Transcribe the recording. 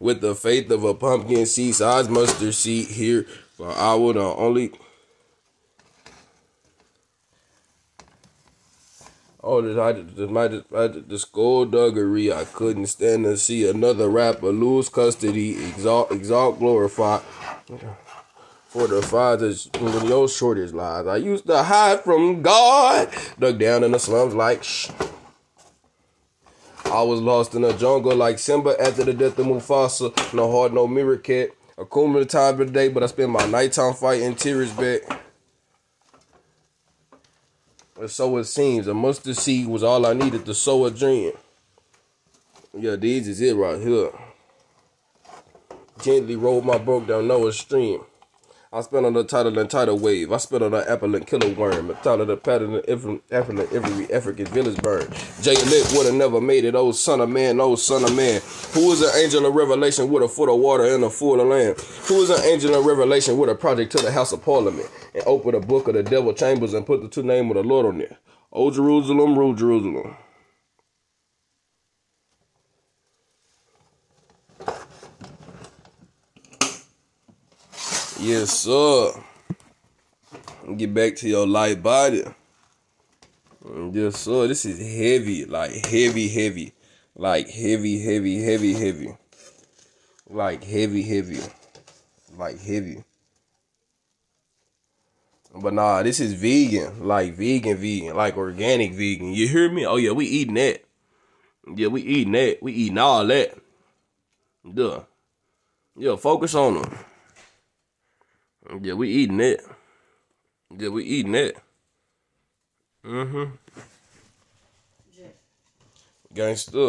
with the faith of a pumpkin seed size mustard seed here. For I will only. Oh, this, I, this, my, this, the skullduggery. I couldn't stand to see another rapper lose custody, exalt, exalt, glorify for the fathers in your shortest lives. I used to hide from God, dug down in the slums like shh. I was lost in the jungle like Simba after the death of Mufasa. No heart, no mirror cat. A cool time of the day, but I spend my nighttime fighting tears back. And so it seems. A mustard seed was all I needed to sow a dream. Yeah, these is it right here. Gently rolled my broke down Noah's stream. I spent on the title and tidal wave. I spent on the apple and killer worm. Of the pattern every, every African village burn. Jay Lick would have never made it. Oh, son of man, oh, son of man. Who is an angel of revelation with a foot of water and a foot of land? Who is an angel of revelation with a project to the House of Parliament? And open the book of the devil chambers and put the two name of the Lord on there. Oh, Jerusalem, rule Jerusalem. Yes, sir. Get back to your light body. Yes, sir. This is heavy, like heavy, heavy, like heavy, heavy, heavy, heavy, like heavy, heavy, like heavy. But nah, this is vegan, like vegan, vegan, like organic vegan. You hear me? Oh yeah, we eating that. Yeah, we eating that. We eating all that. Duh. Yeah, focus on them. Yeah, we eating it. Yeah, we eating it. Mm-hmm. Gangsta.